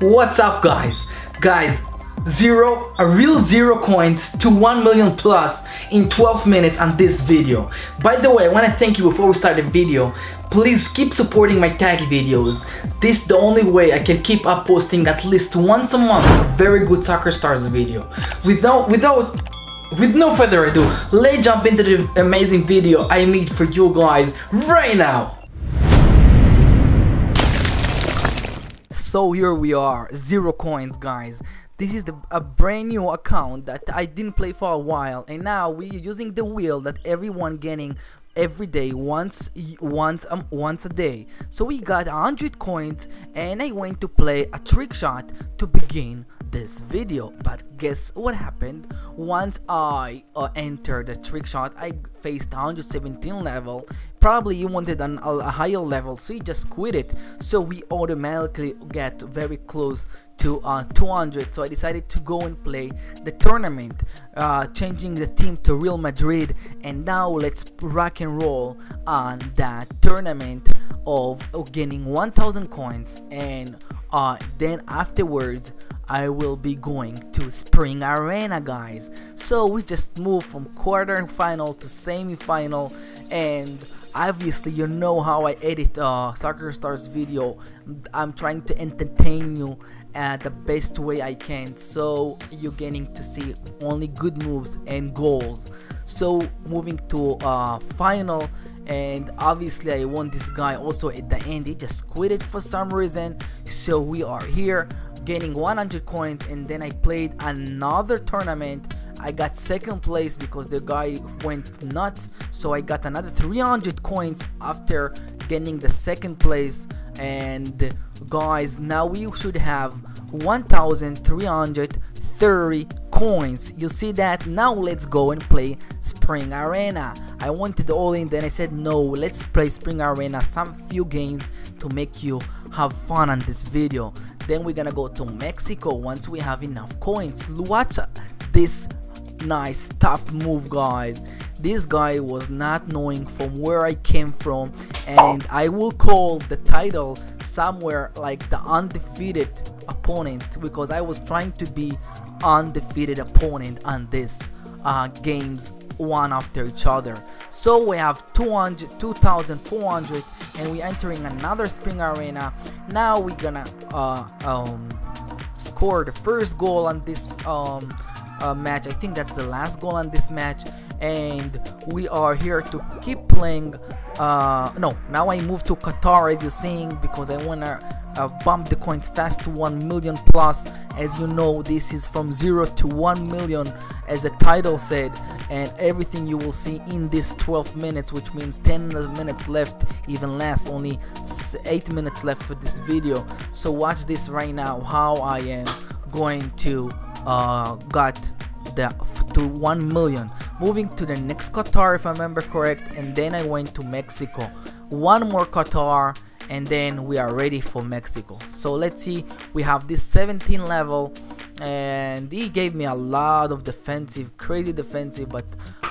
What's up guys? Guys, zero, a real zero coins to 1 million plus in 12 minutes on this video. By the way, I want to thank you before we start the video. Please keep supporting my tag videos. This is the only way I can keep up posting at least once a month a very good soccer stars video. Without, without with no further ado, let's jump into the amazing video I made for you guys right now. So here we are, zero coins guys. This is the, a brand new account that I didn't play for a while and now we're using the wheel that everyone getting every day once once um, once a day so we got 100 coins and I went to play a trick shot to begin this video but guess what happened? Once I uh, entered the trick shot I faced 117 level. Probably you wanted an, a higher level so you just quit it. So we automatically get very close to uh, 200 so I decided to go and play the tournament uh, changing the team to Real Madrid. And now let's rock and roll on that tournament of, of gaining 1000 coins. And uh, then afterwards I will be going to Spring Arena guys. So we just moved from quarter final to semi final and obviously you know how I edit uh, Soccer Stars video. I'm trying to entertain you uh, the best way I can so you're getting to see only good moves and goals. So moving to uh, final and obviously I won this guy also at the end. He just quit it for some reason so we are here gaining 100 coins and then I played another tournament. I got second place because the guy went nuts. So I got another 300 coins after getting the second place. And guys now we should have 1330 coins. You see that? Now let's go and play spring arena. I wanted all in then i said no let's play spring arena some few games to make you have fun on this video then we're gonna go to mexico once we have enough coins. Watch this nice top move guys. This guy was not knowing from where I came from and I will call the title somewhere like the undefeated opponent because I was trying to be undefeated opponent on this uh, games one after each other. So we have 200 2400 and we're entering another spring arena. Now we're gonna uh, um, score the first goal on this um, uh, match. I think that's the last goal on this match. And we are here to keep playing uh, no now I move to Qatar as you're seeing because I wanna uh, bump the coins fast to 1 million plus. As you know this is from 0 to 1 million as the title said and everything you will see in this 12 minutes which means 10 minutes left even less only 8 minutes left for this video. So watch this right now how I am going to uh, got the to 1 million. Moving to the next Qatar if I remember correct and then I went to Mexico. One more Qatar and then we are ready for Mexico. So let's see we have this 17 level and he gave me a lot of defensive crazy defensive but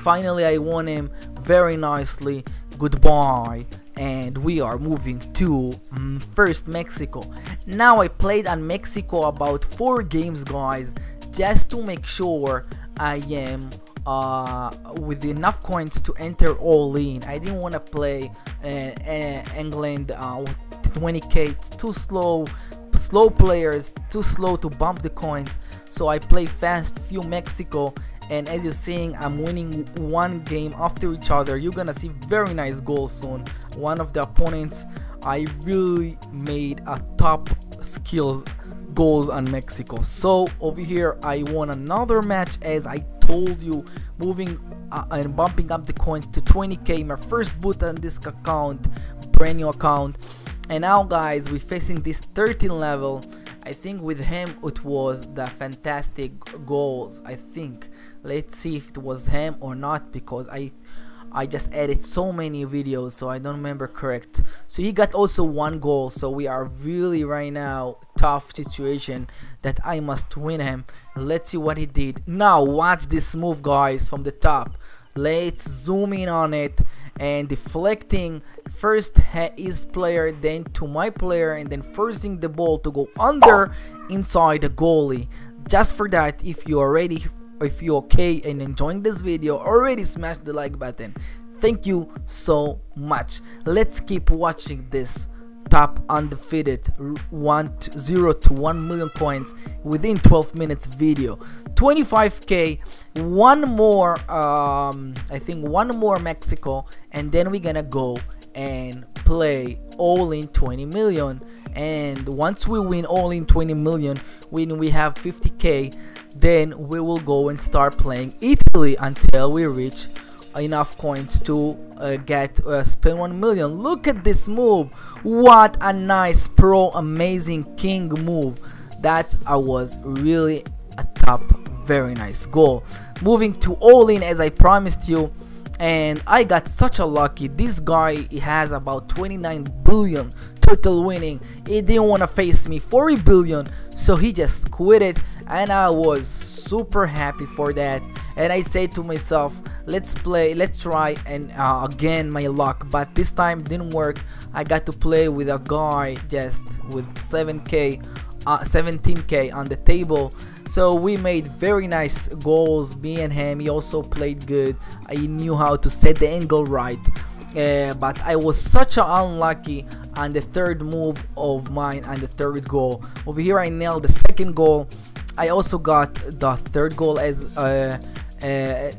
finally I won him very nicely. Goodbye and we are moving to um, first Mexico. Now I played on Mexico about four games guys just to make sure I am uh, with enough coins to enter all in. I didn't want to play uh, uh, England uh, with 20k. It's too slow. Slow players, too slow to bump the coins. So I play fast, few Mexico, and as you're seeing, I'm winning one game after each other. You're gonna see very nice goals soon. One of the opponents, I really made a top skills goals on Mexico. So over here, I won another match as I told you moving uh, and bumping up the coins to 20k my first boot on this account brand new account. And now guys we're facing this 13 level. I think with him it was the fantastic goals I think. Let's see if it was him or not because I I just edit so many videos so I don't remember correct. So he got also one goal so we are really right now tough situation that I must win him. Let's see what he did. Now watch this move guys from the top. Let's zoom in on it and deflecting. First his player then to my player and then forcing the ball to go under inside the goalie. Just for that if you already if you're okay and enjoying this video already smash the like button. Thank you so much. Let's keep watching this top undefeated 1 to 0 to 1 million coins within 12 minutes video. 25k one more um, i think one more mexico and then we're gonna go and play all in 20 million. And once we win all in 20 million when we have 50k then we will go and start playing italy until we reach enough coins to uh, get uh, spend 1 million. Look at this move. What a nice pro amazing king move. That I was really a top very nice goal. Moving to all in as I promised you and I got such a lucky. This guy he has about 29 billion total winning. He didn't want to face me. 40 billion. So he just quit it and I was super happy for that. And I say to myself let's play let's try and uh, again my luck. But this time didn't work. I got to play with a guy just with 7k uh, 17k on the table. So we made very nice goals me and him. He also played good. I knew how to set the angle right. Uh, but I was such a unlucky on the third move of mine and the third goal. Over here I nailed the second goal. I also got the third goal as a,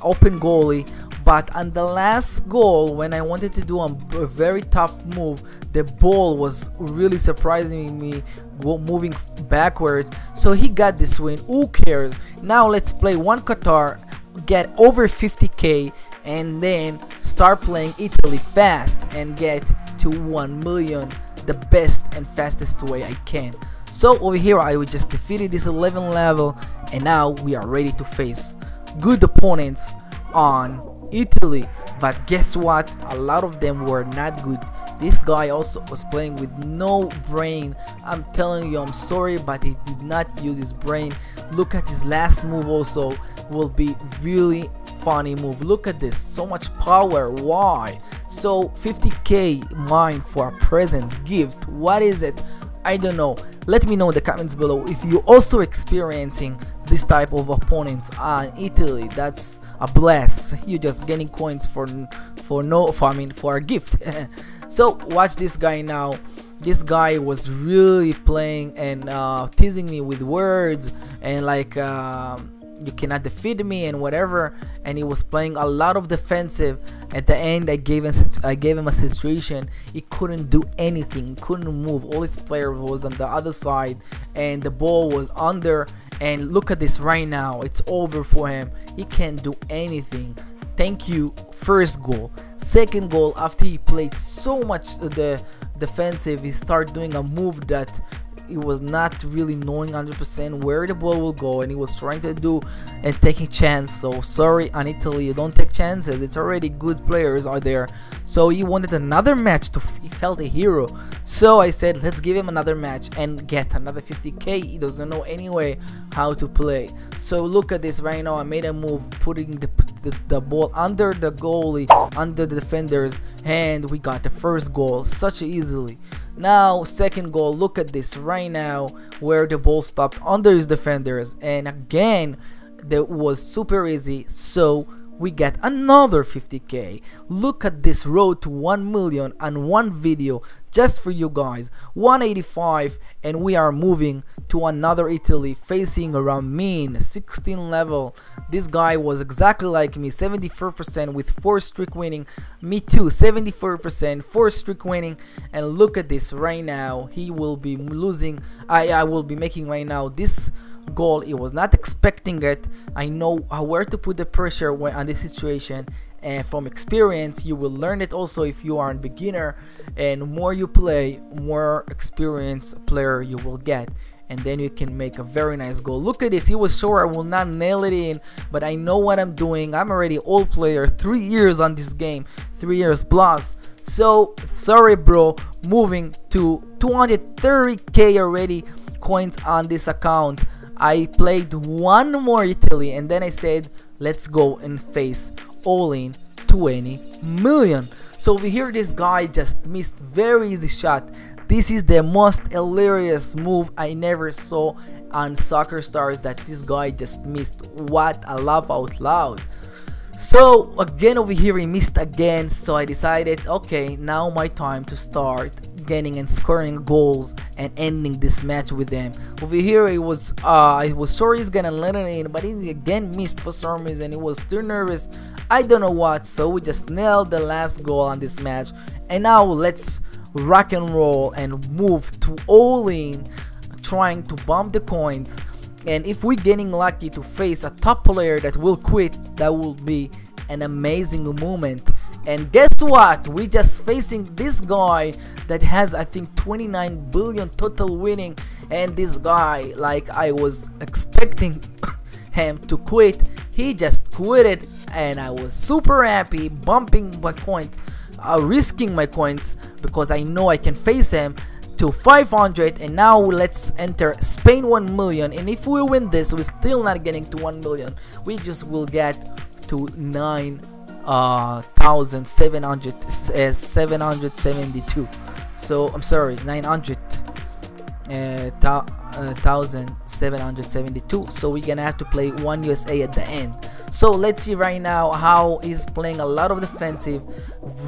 open goalie. But on the last goal when I wanted to do a, very tough move the ball was really surprising me moving backwards. So he got this win. Who cares? Now let's play one Qatar get over 50k and then start playing Italy fast and get to 1 million. The best and fastest way I can. So over here I will just defeated this 11 level and now we are ready to face good opponents on Italy but guess what? A lot of them were not good. This guy also was playing with no brain. I'm telling you I'm sorry but he did not use his brain. Look at his last move also. Will be really funny move. Look at this. So much power. Why? So 50k mine for a present gift. What is it I don't know. Let me know in the comments below if you're also experiencing this type of opponents on Italy. That's a bless. You're just getting coins for for no for I mean for a gift. so watch this guy now. This guy was really playing and uh, teasing me with words and like. Um, you cannot defeat me and whatever. And he was playing a lot of defensive. At the end I gave him I gave him a situation. He couldn't do anything. Couldn't move. All his player was on the other side. And the ball was under. And look at this right now. It's over for him. He can't do anything. Thank you first goal. Second goal after he played so much the defensive he started doing a move that he was not really knowing 100% where the ball will go and he was trying to do and taking chance. So sorry on Italy you don't take chances. It's already good players are there. So he wanted another match to he felt a hero. So I said let's give him another match and get another 50k he doesn't know anyway how to play. So look at this right now. I made a move putting the, the, the ball under the goalie under the defenders and we got the first goal such easily. Now, second goal, look at this right now where the ball stopped under his defenders. And again that was super easy. So we get another 50k. Look at this road to 1 million and one video just for you guys. 185 and we are moving to another Italy facing around mean 16 level. This guy was exactly like me 74% with 4 streak winning. Me too 74% 4 streak winning and look at this right now. He will be losing I, I will be making right now this goal. He was not expecting it. I know where to put the pressure when on this situation. And from experience you will learn it also if you are a beginner. And more you play more experienced player you will get. And then you can make a very nice goal. Look at this. He was sure i will not nail it in but i know what i'm doing. I'm already old player. Three years on this game. Three years plus. So sorry bro. Moving to 230k already coins on this account I played one more Italy and then I said let's go and face all in 20 million so over here this guy just missed very easy shot this is the most hilarious move I never saw on Soccer Stars that this guy just missed. What a laugh out loud. So again over here he missed again so I decided okay now my time to start getting and scoring goals and ending this match with them. Over here it was uh I was he's gonna let it in but he again missed for some reason. He was too nervous. I don't know what so we just nailed the last goal on this match and now let's rock and roll and move to all in trying to bump the coins and if we're getting lucky to face a top player that will quit that will be an amazing moment and guess what? We just facing this guy that has i think 29 billion total winning. And this guy like i was expecting him to quit. He just quitted and i was super happy bumping my coins uh, risking my coins because I know I can face him to 500 and now let's enter Spain 1 million. And if we win this we're still not getting to 1 million. We just will get to 9 uh, 1700 uh, 772 so I'm sorry 900 uh, 1772 so we're gonna have to play one USA at the end so let's see right now how he's playing a lot of defensive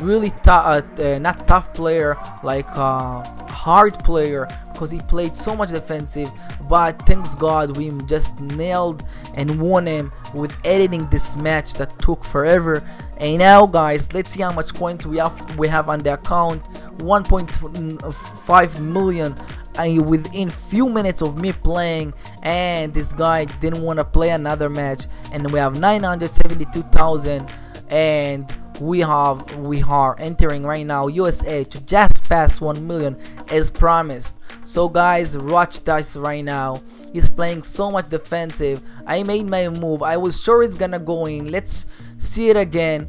really tough uh, not tough player like uh, hard player because he played so much defensive but thanks god we just nailed and won him with editing this match that took forever. And now guys let's see how much coins we have we have on the account. 1.5 million and within few minutes of me playing and this guy didn't want to play another match and we have 972,000 and we have we are entering right now USA to just pass 1 million as promised. So guys watch this right now. He's playing so much defensive. I made my move. I was sure it's gonna go in. Let's see it again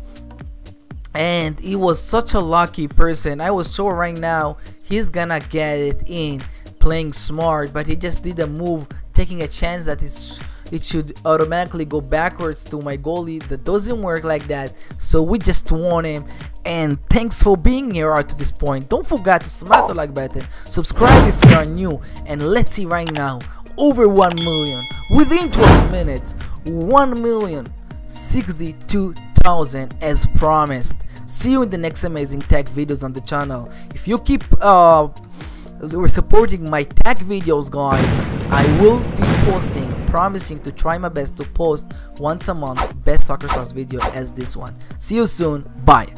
and he was such a lucky person. I was sure right now he's gonna get it in playing smart but he just did a move taking a chance that it's it should automatically go backwards to my goalie. That doesn't work like that. So we just won him. And thanks for being here up to this point. Don't forget to smash the like button subscribe if you are new and let's see right now over 1 million within 12 minutes 1 million 62,000 as promised. See you in the next amazing tech videos on the channel. If you keep uh we're supporting my tech videos guys i will be posting promising to try my best to post once a month best soccer stars video as this one. See you soon. Bye